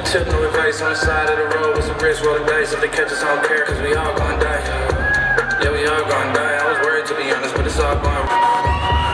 The tip through advice on the side of the road with some wrist rolling dice. If they catch us, I don't care, cause we all gonna die. Yeah, we all gonna die. I was worried to be honest, but it's all gone.